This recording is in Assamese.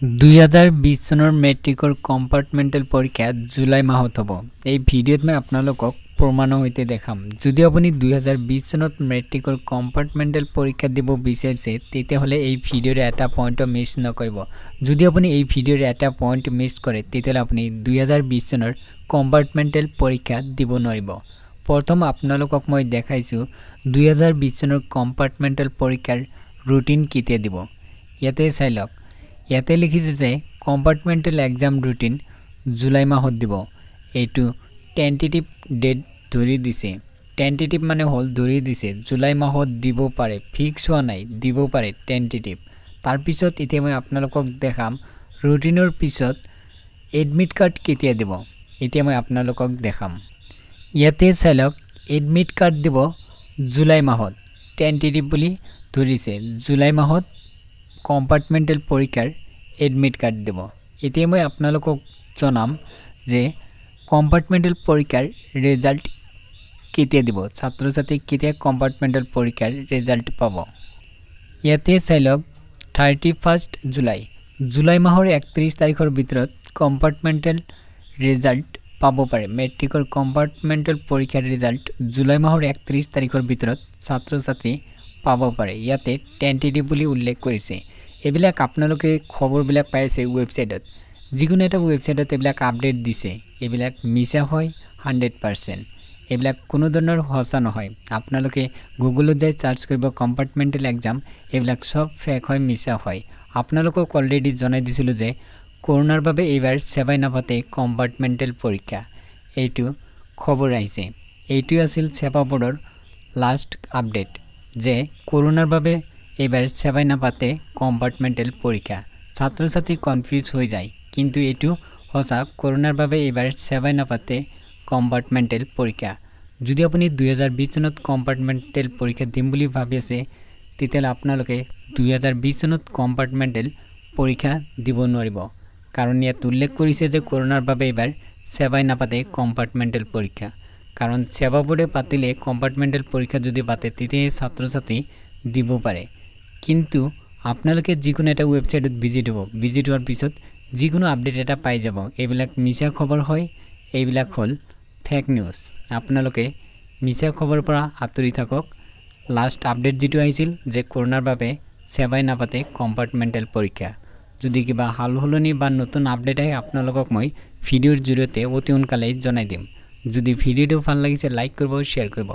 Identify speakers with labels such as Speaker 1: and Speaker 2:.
Speaker 1: দুই হাজাৰ বিছ চনৰ মেট্ৰিকৰ কম্পাৰ্টমেণ্টেল পৰীক্ষা জুলাই মাহত হ'ব। এই ভিডিঅ'ত মই আপোনালোকক প্ৰমাণৰ সৈতে দেখাম। যদি আপুনি দুই হাজাৰ বিছ চনত মেট্ৰিকৰ কম্পাৰ্টমেণ্টেল পৰীক্ষা দিব বিচাৰিছে তেতিয়াহ'লে এই ভিডিঅ'ৰ এটা পইণ্টো মিছ নকৰিব। যদি আপুনি এই ভিডিঅ'ৰ এটা পইণ্ট মিছ কৰে তেতিয়াহ'লে আপুনি দুই হাজাৰ বিছ চনৰ কম্পাৰ্টমেণ্টেল পৰীক্ষা দিব নোৱাৰিব। প্ৰথম আপোনালোকক মই দেখাইছোঁ দুই হাজাৰ বিছ চনৰ কম্পাৰ্টমেণ্টেল পৰীক্ষাৰ ৰুটিন কেতিয়া দিব। ইয়াতে চাই লওক। ইয়াতে লিখিছে যে কম্পাৰ্টমেণ্টেল এক্সাম ৰুটিন জুলাই মাহত দিব। এইটো টেণ্টেটিভ ডেট ধৰি দিছে। টেণ্টেটিভ মানে হ'ল ধৰি দিছে। জুলাই মাহত দিব পাৰে ফিক্স হোৱা নাই দিব পাৰে টেণ্টেটিভ তাৰপিছত এতিয়া মই আপোনালোকক দেখাম ৰুটিনৰ পিছত এডমিট কাৰ্ড কেতিয়া দিব। এতিয়া মই আপোনালোকক দেখাম। ইয়াতে চাই লওক এডমিট কাৰ্ড দিব জুলাই মাহত। টেণ্টেটিভ বুলি ধৰিছে। জুলাই মাহত কম্পাৰ্টমেণ্টেল পৰীক্ষাৰ এডমিট কাৰ্ড দিব। এতিয়া মই আপোনালোকক জনাম যে কম্পাৰ্টমেণ্টেল পৰীক্ষাৰ ৰেজাল্ট কেতিয়া দিব ছাত্ৰ ছাত্ৰীক কেতিয়া কম্পাৰ্টমেণ্টেল পৰীক্ষাৰ ৰেজাল্ট পাব। ইয়াতে চাই লওক থাৰ্টি ফাৰ্ষ্ট জুলাই। জুলাই মাহৰ একত্ৰিছ তাৰিখৰ ভিতৰত কম্পাৰ্টমেণ্টেল ৰেজাল্ট পাব পাৰে। মেট্ৰিকৰ কম্পাৰ্টমেণ্টেল পৰীক্ষাৰ ৰিজাল্ট জুলাই মাহৰ একত্ৰিছ তাৰিখৰ ভিতৰত ছাত্ৰ ছাত্ৰী পাব পাৰে। ইয়াতে টেণ্টেটিভ বুলি উল্লেখ কৰিছে। এইবিলাক আপোনালোকে খবৰবিলাক পাই আছে ৱেবছাইটত। যিকোনো এটা ৱেবছাইটত এইবিলাক আপডেট দিছে। এইবিলাক মিছা হয় হাণ্ড্ৰেড পাৰ্চেণ্ট এইবিলাক কোনো ধৰণৰ সঁচা নহয়। আপোনালোকে গুগলত যাই চাৰ্চ কৰিব কম্পাৰ্টমেণ্টেল এক্সাম এইবিলাক চব ফেক হয় মিছা হয়। আপোনালোকক অলৰেডি জনাই দিছিলোঁ যে কৰোণাৰ বাবে এইবাৰ চেবাই নাপাতে কম্পাৰ্টমেণ্টেল পৰীক্ষা। এইটো খবৰ আহিছে। এইটোৱে আছিল চেবা বৰ্ডৰ লাষ্ট আপডেট যে কৰোণাৰ বাবে এইবাৰ চেবাই নাপাতে পৰীক্ষা। ছাত্ৰ ছাত্ৰী কনফিউজ হৈ যায় কিন্তু এইটো সঁচা। কৰোণাৰ বাবে এইবাৰ চেবাই নাপাতে কম্পাৰ্টমেণ্টেল পৰীক্ষা। যদি আপুনি দুহেজাৰ বিছ চনত কম্পাৰ্টমেণ্টেল পৰীক্ষা দিম বুলি ভাবি আছে তেতিয়াহ'লে আপোনালোকে দুহেজাৰ বিছ চনত কম্পাৰ্টমেণ্টেল পৰীক্ষা দিব নোৱাৰিব। কাৰণ ইয়াত উল্লেখ কৰিছে যে কৰোণাৰ বাবে এইবাৰ চেবাই নাপাতে কম্পাৰ্টমেণ্টেল পৰীক্ষা। কাৰণ সেৱা বোৰ্ডে পাতিলে কম্পাৰ্টমেণ্টেল পৰীক্ষা যদি পাতে তেতিয়াহে ছাত্ৰ ছাত্ৰী দিব পাৰে। কিন্তু আপোনালোকে যিকোনো এটা ৱেবছাইটত ভিজিট হ'ব। ভিজিট হোৱাৰ পিছত যিকোনো আপডেট এটা পাই যাব। এইবিলাক মিছা খবৰ হয় এইবিলাক হ'ল ফেক নিউজ আপোনালোকে মিছা খবৰৰ পৰা আঁতৰি থাকক। লাষ্ট আপডেট যিটো আহিছিল যে কৰোণাৰ বাবে সেৱাই নাপাতে কম্পাৰ্টমেণ্টেল পৰীক্ষা। যদি কিবা সাল সলনি বা নতুন আপডেট আহে আপোনালোকক মই ভিডিঅ'ৰ জৰিয়তে অতি সোনকালেই জনাই দিম। যদি ভিডিঅ'টো ভাল লাগিছে লাইক কৰিব শ্বেয়াৰ কৰিব।